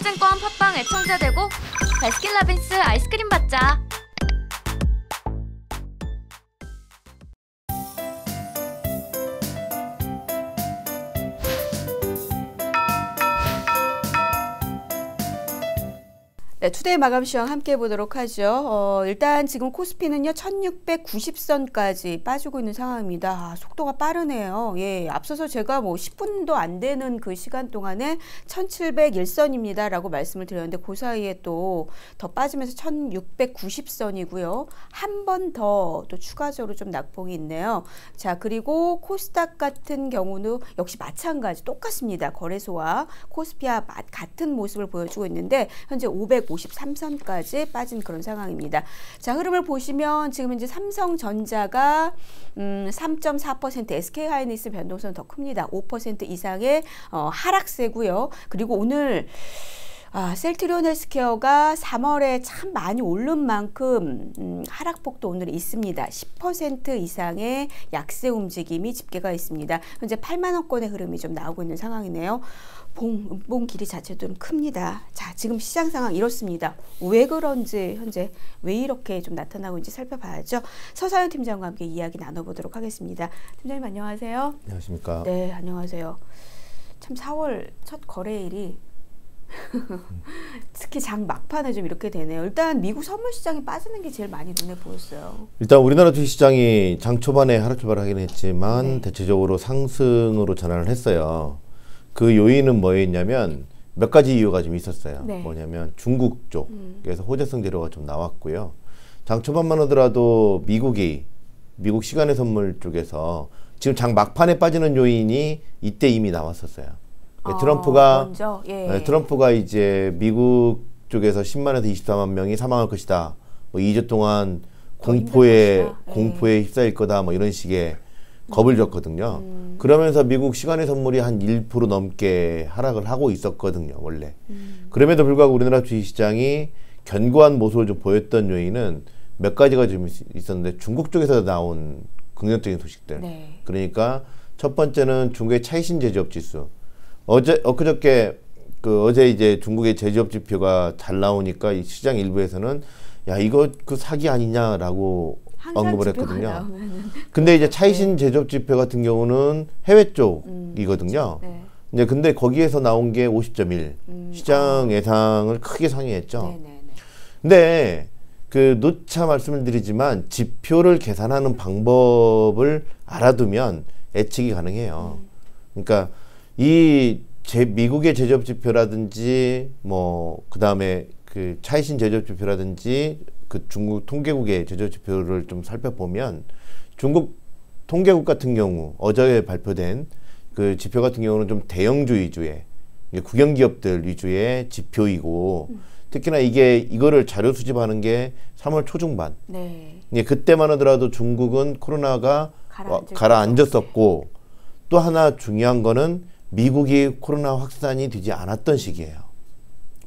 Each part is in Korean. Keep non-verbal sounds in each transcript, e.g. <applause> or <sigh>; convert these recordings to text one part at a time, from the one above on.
삼성증권 팟빵 애청자 되고 바스킨라빈스 아이스크림 받자. 네, today 마감 시황 함께 보도록 하죠. 어, 일단 지금 코스피는요, 1690선까지 빠지고 있는 상황입니다. 아, 속도가 빠르네요. 예, 앞서서 제가 뭐 10분도 안 되는 그 시간 동안에 1701선입니다. 라고 말씀을 드렸는데, 그 사이에 또 더 빠지면서 1690선이고요. 한 번 더 또 추가적으로 좀 낙폭이 있네요. 자, 그리고 코스닥 같은 경우는 역시 마찬가지 똑같습니다. 거래소와 코스피와 같은 모습을 보여주고 있는데, 현재 500 53선까지 빠진 그런 상황입니다. 자, 흐름을 보시면 지금 이제 삼성전자가 음, 3.4% SK 하이닉스 변동성 더 큽니다. 5% 이상의 어, 하락세고요. 그리고 오늘 아, 셀트리온 헬스케어가 3월에 참 많이 오른 만큼 음, 하락폭도 오늘 있습니다. 10% 이상의 약세 움직임이 집계가 있습니다. 현재 8만 원권의 흐름이 좀 나오고 있는 상황이네요. 봉, 음봉 길이 자체도 좀 큽니다. 자, 지금 시장 상황 이렇습니다. 왜 그런지 현재 왜 이렇게 좀 나타나고 있는지 살펴봐야죠. 서사연 팀장과 함께 이야기 나눠보도록 하겠습니다. 팀장님 안녕하세요. 안녕하십니까. 네, 안녕하세요. 참 4월 첫 거래일이 <laughs> 특히 장 막판에 좀 이렇게 되네요. 일단 미국 선물 시장이 빠지는 게 제일 많이 눈에 보였어요. 일단 우리나라 주식 시장이 장 초반에 하락 출발하긴 했지만 네. 대체적으로 상승으로 전환을 했어요. 그 요인은 뭐였냐면 몇 가지 이유가 좀 있었어요. 네. 뭐냐면 중국 음. 쪽에서 호재성 재료가 좀 나왔고요. 장 초반만 하더라도 미국이 미국 시간의 선물 쪽에서 지금 장 막판에 빠지는 요인이 이때 이미 나왔었어요. 아, 트럼프가 예. 네, 트럼프가 이제 미국 쪽에서 10만에서 24만 명이 사망할 것이다. 뭐 2주 동안 공포에 것이다. 예. 공포에 휩싸일 거다. 뭐 이런 식의 겁을 줬거든요. 음. 그러면서 미국 시간의 선물이 한 1% 넘게 하락을 하고 있었거든요, 원래. 음. 그럼에도 불구하고 우리나라 주식 시장이 견고한 모습을 좀 보였던 요인은 몇 가지가 좀 있- 있었는데 중국 쪽에서 나온 긍정적인 소식들. 네. 그러니까 첫 번째는 중국의 차이신 제조업 지수. 어제 엊그저께 그 어제 이제 중국의 제조업 지표가 잘 나오니까 이 시장 일부에서는 야 이거 그 사기 아니냐라고 언급을 했거든요. 근데 이제 차이신 제조업 지표 같은 경우는 해외 쪽이거든요. 네. 이제 근데 거기에서 나온 게 50.1. 음, 시장 예상을 크게 상회했죠. 네, 네, 네. 근데 그 누차 말씀을 드리지만 지표를 계산하는 방법을 알아두면 예측이 가능해요. 그러니까 이 제, 미국의 제조업 지표라든지 뭐 그다음에 그 차이신 제조업 지표라든지 그 중국 통계국의 제조업 지표를 좀 살펴보면 중국 통계국 같은 경우 어제 발표된 그 지표 같은 경우는 좀 대형주 위주의 국영 기업들 위주의 지표이고 특히나 이게 이거를 자료 수집하는 게 3월 초중반. 네. 예, 그때만 하더라도 중국은 코로나가 가라앉을 와- 가라앉았었고 또 하나 중요한 거는 미국이 코로나 확산이 되지 않았던 시기예요.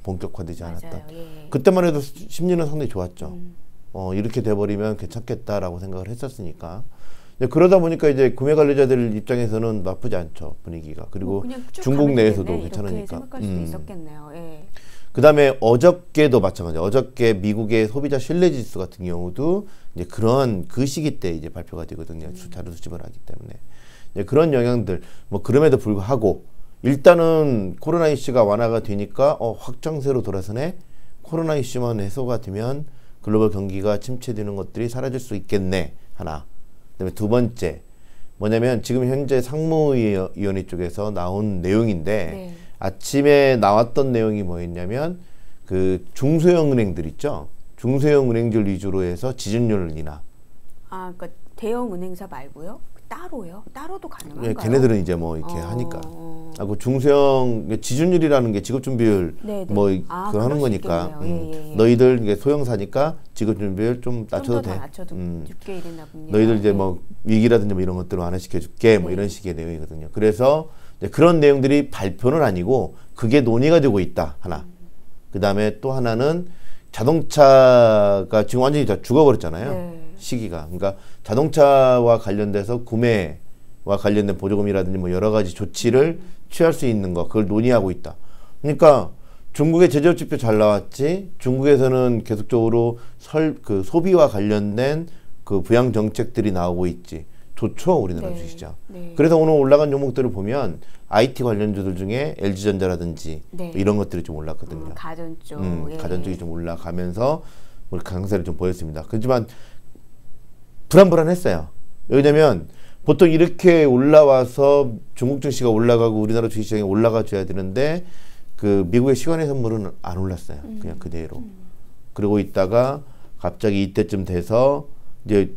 본격화되지 않았던. 맞아요. 예. 그때만 해도 시- 심리는 상당히 좋았죠. 음. 어, 이렇게 돼버리면 괜찮겠다라고 생각을 했었으니까. 그러다 보니까 이제 구매 관리자들 입장에서는 나쁘지 않죠 분위기가. 그리고 뭐 중국 내에서도 되겠네, 괜찮으니까. 음. 예. 그다음에 어저께도 마찬가지. 어저께 미국의 소비자 신뢰 지수 같은 경우도 이제 그런 그 시기 때 이제 발표가 되거든요. 수- 자료 수집을 하기 때문에 이제 그런 영향들 뭐 그럼에도 불구하고 일단은 코로나 이슈가 완화가 되니까 어 확장세로 돌아서네. 코로나 이슈만 해소가 되면 글로벌 경기가 침체되는 것들이 사라질 수 있겠네 하나. 그다음에 두 번째 뭐냐면 지금 현재 상무위원회 쪽에서 나온 내용인데 네. 아침에 나왔던 내용이 뭐였냐면 그 중소형 은행들 있죠. 중소형 은행들 위주로 해서 지준율을 인하. 아, 그러니까 대형 은행사 말고요? 따로요? 따로도 가능한가요? 예, 걔네들은 이제 뭐 이렇게 어, 하니까. 어. 아, 그 중소형 지준율이라는 게 직업준비율 네, 네. 뭐 아, 그 하는 거니까. 음, 예, 예, 예. 너희들 이게 소형사니까 직업준비율 좀좀 낮춰도 더 돼. 낮춰도 음. 너희들 이제 예. 뭐 위기라든지 뭐 이런 것들을 완화시켜 줄게 뭐 네. 이런 식의 내용이거든요. 그래서 그런 내용들이 발표는 아니고 그게 논의가 되고 있다 하나. 그 다음에 또 하나는 자동차가 지금 완전히 다 죽어버렸잖아요. 네. 시기가. 그러니까 자동차와 관련돼서 구매와 관련된 보조금이라든지 뭐 여러 가지 조치를 취할 수 있는 거 그걸 논의하고 있다. 그러니까 중국의 제조업 지표 잘 나왔지. 중국에서는 계속적으로 설 그 소비와 관련된 그 부양 정책들이 나오고 있지. 좋죠 우리나라 네. 주식시장. 네. 그래서 오늘 올라간 종목들을 보면 IT 관련주들 중에 LG전자라든지 네. 뭐 이런 것들이 좀 올랐거든요. 음, 가전 쪽. 음, 예. 가전 쪽이 좀 올라가면서 우리 강세를 좀 보였습니다. 그렇지만 불안불안했어요. 왜냐면 보통 이렇게 올라와서 중국 증시가 올라가고 우리나라 주식시장이 올라가 줘야 되는데 그 미국의 시간의 선물은 안 올랐어요. 음. 그냥 그대로. 그러고 있다가 갑자기 이때쯤 돼서 이제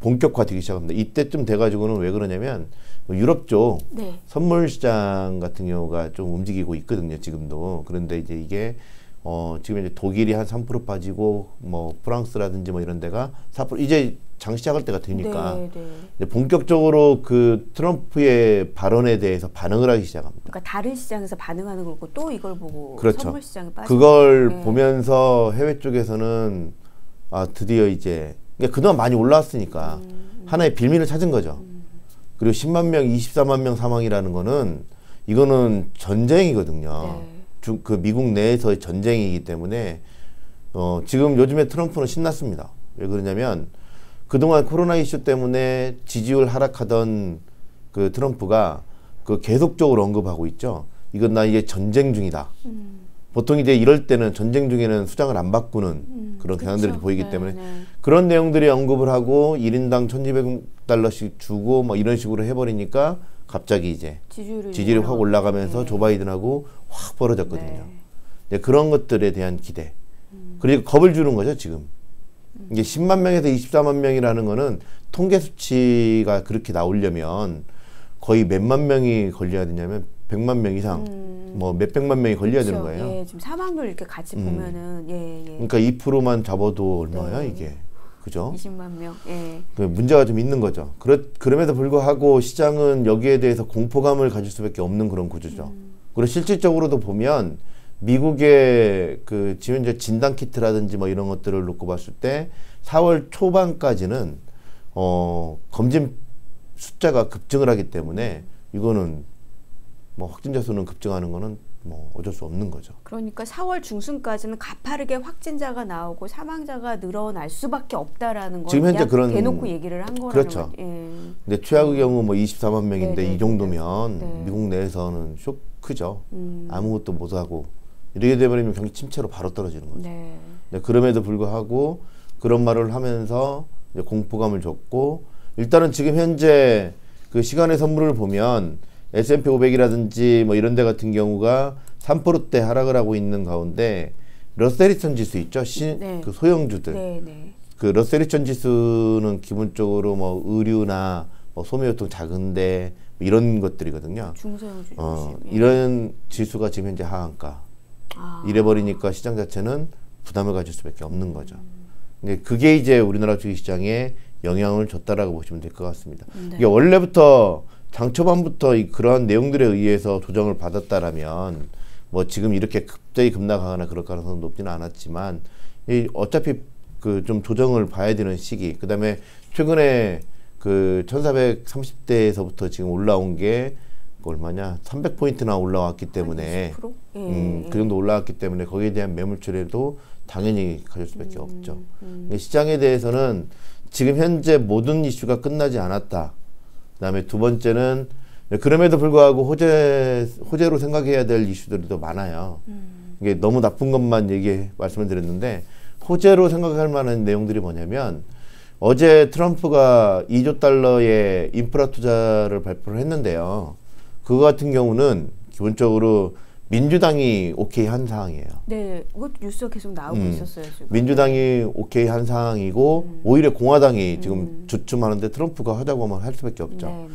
본격화되기 시작합니다. 이때쯤 돼가지고는 왜 그러냐면 뭐 유럽 쪽 네. 선물 시장 같은 경우가 좀 움직이고 있거든요, 지금도. 그런데 이제 이게 어 지금 이제 독일이 한 3% 빠지고 뭐 프랑스라든지 뭐 이런 데가 4% 이제 장 시작할 때가 되니까 네, 네. 본격적으로 그 트럼프의 발언에 대해서 반응을 하기 시작합니다. 그러니까 다른 시장에서 반응하는 거고 또 이걸 보고 그렇죠. 선물 시장에 빠져. 그걸 네. 보면서 해외 쪽에서는 아 드디어 이제 그러니까 그동안 많이 올라왔으니까 음, 하나의 빌미를 찾은 거죠. 그리고 10만 명, 24만 명 사망이라는 거는 이거는 전쟁이거든요. 네. 중, 그 미국 내에서의 전쟁이기 때문에 어, 지금 요즘에 트럼프는 신났습니다. 왜 그러냐면 그동안 코로나 이슈 때문에 지지율 하락하던 그 트럼프가 그 계속적으로 언급하고 있죠. 이건 나 이제 전쟁 중이다. 음. 보통 이제 이럴 때는 전쟁 중에는 수장을 안 바꾸는 음, 그런. 경향들이 보이기 네, 때문에 네. 그런 내용들이 언급을 하고 1인당 1200달러씩 주고 뭐 이런 식으로 해버리니까 갑자기 이제 지지율이 지지율이 확 올라가면서 네. 조 바이든하고 확 벌어졌거든요. 네. 음. 네, 그런 것들에 대한 기대. 그리고 겁을 주는 거죠, 지금. 이게 10만 명에서 24만 명이라는 거는 통계 수치가 그렇게 나오려면 거의 몇만 명이 걸려야 되냐면 100만 명 이상, 뭐 몇백만 명이 걸려야 되는 음. 그렇죠. 거예요. 예, 지금 사망률 이렇게 같이 음. 보면은 예, 예. 그러니까 2%만 잡아도 얼마야, 네. 이게. 그죠? 20만 명. 예. 그 문제가 좀 있는 거죠. 그렇, 그럼에도 불구하고 시장은 여기에 대해서 공포감을 가질 수밖에 없는 그런 구조죠. 그리고 실질적으로도 보면 미국의 그 지금 이제 진단 키트라든지 뭐 이런 것들을 놓고 봤을 때 4월 초반까지는 어 검진 숫자가 급증을 하기 때문에 이거는 뭐 확진자 수는 급증하는 거는 뭐 어쩔 수 없는 거죠. 그러니까 4월 중순까지는 가파르게 확진자가 나오고 사망자가 늘어날 수밖에 없다라는 걸 지금 현재 그런- 대놓고 얘기를 한 거라는 그렇죠. 예. 근데 최악의 경우 뭐 24만 명인데 네, 네, 이 정도면 네. 미국 내에서는 쇼크죠. 음. 아무것도 못 하고 이렇게 되버리면 경기 침체로 바로 떨어지는 거죠. 네. 네, 그럼에도 불구하고 그런 말을 하면서 공포감을 줬고 일단은 지금 현재 그 시간의 선물을 보면 S&P 500이라든지 뭐 이런 데 같은 경우가 3%대 하락을 하고 있는 가운데 러셀리천 지수 있죠? 시, 네. 그 소형주들. 네, 네. 그 러셀리천 지수는 기본적으로 뭐 의류나 뭐 소매유통 작은데 뭐 이런 것들이거든요. 중소형주 어. 예. 이런 지수가 지금 현재 하한가. 아. 이래버리니까 시장 자체는 부담을 가질 수밖에 없는 거죠. 근데 그게 이제 우리나라 주식시장에 영향을 줬다라고 보시면 될 것 같습니다. 네. 이게 원래부터 장 초반부터 이 그러한 내용들에 의해서 조정을 받았다라면 뭐 지금 이렇게 갑자기 급락하거나 그럴 가능성은 높지는 않았지만 이 어차피 그 좀 조정을 봐야 되는 시기 그다음에 최근에 그 1430대에서부터 지금 올라온 게 얼마냐 300포인트나 올라왔기 때문에 20%? 예. 음, 예. 그 정도 올라왔기 때문에 거기에 대한 매물 처리도 당연히 가질 수밖에 없죠. 근데 시장에 대해서는 지금 현재 모든 이슈가 끝나지 않았다. 그다음에 두 번째는 그럼에도 불구하고 호재 호재로 생각해야 될 이슈들이 더 많아요. 이게 너무 나쁜 것만 얘기 말씀을 드렸는데 호재로 생각할 만한 내용들이 뭐냐면 어제 트럼프가 2조 달러의 인프라 투자를 발표를 했는데요. 그거 같은 경우는 기본적으로 민주당이 오케이 한 사항이에요. 네, 이것도 뉴스가 계속 나오고 음. 있었어요 지금. 민주당이 오케이 한 상황이고 오히려 공화당이 지금 주춤하는데 트럼프가 하자고 하면 할 수밖에 없죠. 네, 네, 네.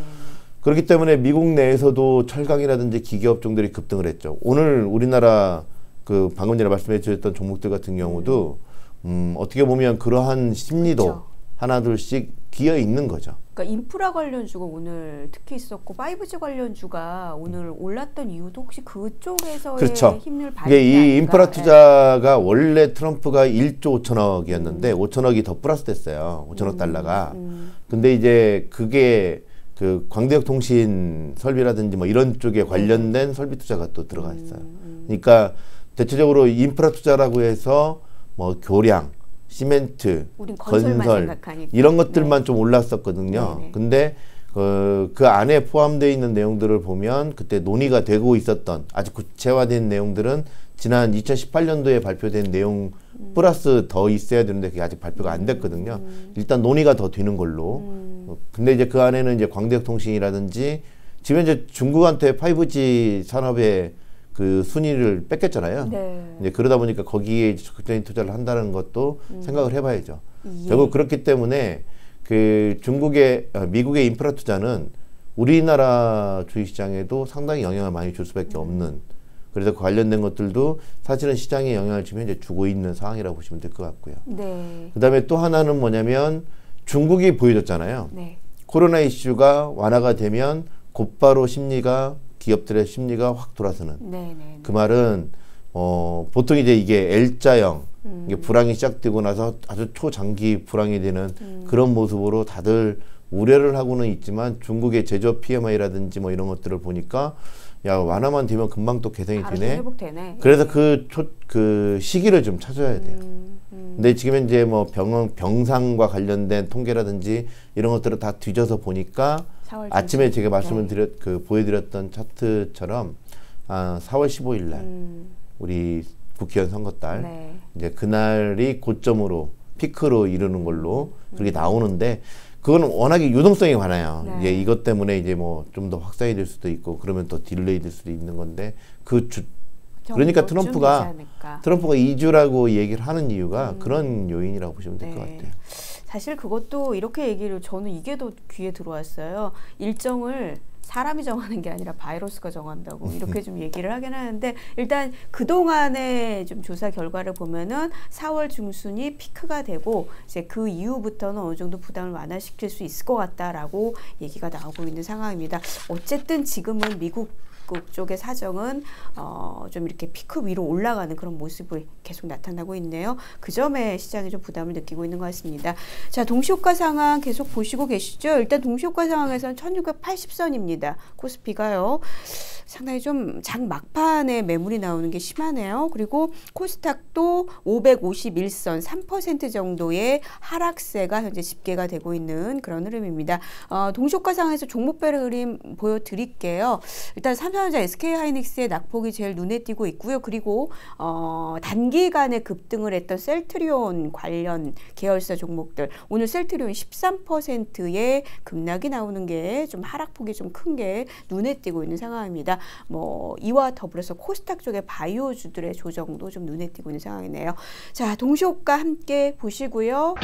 그렇기 때문에 미국 내에서도 철강이라든지 기계업종들이 급등을 했죠. 오늘 우리나라 그 방금 전에 말씀해 주셨던 종목들 같은 경우도 음, 어떻게 보면 그러한 심리도 그렇죠. 하나 둘씩 기어 있는 거죠. 그러니까 인프라 관련주가 오늘 특히 있었고 5G 관련주가 오늘 올랐던 이유도 혹시 그쪽에서의 그렇죠. 힘률 발휘 이게 이 아닌가? 인프라 예. 투자가 원래 트럼프가 1조 5천억이었는데 5천억이 더 플러스 됐어요. 5천억 달러가. 음. 근데 이제 그게 그 광대역 통신 설비라든지 뭐 이런 쪽에 관련된 설비 투자가 또 들어가 있어요. 음, 그러니까 대체적으로 인프라 투자라고 해서 뭐 교량, 시멘트, 건설. 이런 것들만 좀 올랐었거든요. 네네. 근데 어, 그 안에 포함되어 있는 내용들을 보면 그때 논의가 되고 있었던 아주 구체화된 내용들은 지난 2018년도에 발표된 내용 플러스 더 있어야 되는데 그게 아직 발표가 안 됐거든요. 일단 논의가 더 되는 걸로. 어, 근데 이제 그 안에는 이제 광대역 통신이라든지 지금 이제 중국한테 5G 산업의 그 순위를 뺏겼잖아요. 네. 이제 그러다 보니까 거기에 적극적인 투자를 한다는 것도 생각을 해봐야죠. 예. 결국 그렇기 때문에 그 중국의 어, 미국의 인프라 투자는 우리나라 주식시장에도 상당히 영향을 많이 줄 수밖에 없는 그래서 그 관련된 것들도 사실은 시장에 영향을 지금 현재 주고 있는 상황이라고 보시면 될 것 같고요. 네. 그다음에 또 하나는 뭐냐면 중국이 보여줬잖아요. 네. 코로나 이슈가 완화가 되면 곧바로 심리가 기업들의 심리가 확 돌아서는 네. 네. 그 말은 어 보통 이제 이게 L자형 음. 이게 불황이 시작되고 나서 아주 초장기 불황이 되는 음. 그런 모습으로 다들 우려를 하고는 있지만 중국의 제조업 PMI라든지 뭐 이런 것들을 보니까 야 완화만 되면 금방 또 개선이 되네. 회복되네. 그래서 그초그 시기를 좀 찾아야 돼요. 음, 음. 근데 지금 현재 뭐 병원 병상과 관련된 통계라든지 이런 것들을 다 뒤져서 보니까 4월 아침에 제가 말씀을 네. 드렸 그 보여드렸던 차트처럼 아 4월 15일 날 음, 우리 국회의원 선거 달 네. 이제 그날이 고점으로 피크로 이르는 걸로 그렇게 음. 나오는데 그거는 워낙에 유동성이 많아요. 네. 이제 이것 때문에 이제 뭐 좀 더 확산이 될 수도 있고 그러면 또 delay 될 수도 있는 건데 그 주, 그러니까 트럼프가. 트럼프가 이주라고 얘기를 하는 이유가 그런 요인이라고 보시면 될것 음. 네. 같아요. 사실 그것도 이렇게 얘기를 저는 이게 더 귀에 들어왔어요. 일정을 사람이 정하는 게 아니라 바이러스가 정한다고 이렇게 좀 <laughs> 얘기를 하긴 하는데 일단 그동안의 좀 조사 결과를 보면은 4월 중순이 피크가 되고 이제 그 이후부터는 어느 정도 부담을 완화시킬 수 있을 것 같다라고 얘기가 나오고 있는 상황입니다. 어쨌든 지금은 미국 국 쪽의 사정은 어, 좀 이렇게 피크 위로 올라가는 그런 모습이 계속 나타나고 있네요. 그 점에 시장이 좀 부담을 느끼고 있는 것 같습니다. 자, 동시효과 상황 계속 보시고 계시죠? 일단 동시효과 상황에서는 1680선입니다. 코스피가요. 상당히 좀 장 막판에 매물이 나오는 게 심하네요. 그리고 코스닥도 551선 3% 정도의 하락세가 현재 집계가 되고 있는 그런 흐름입니다. 어, 동시효과 상황에서 종목별 흐름 보여드릴게요. 일단 삼성전자 SK하이닉스의 낙폭이 제일 눈에 띄고 있고요. 그리고 어, 단기간에 급등을 했던 셀트리온 관련 계열사 종목들 오늘 셀트리온 13%의 급락이 나오는 게 좀 하락폭이 좀 큰 게 눈에 띄고 있는 상황입니다. 뭐 이와 더불어서 코스닥 쪽의 바이오주들의 조정도 좀 눈에 띄고 있는 상황이네요. 자, 동시효과 함께 보시고요.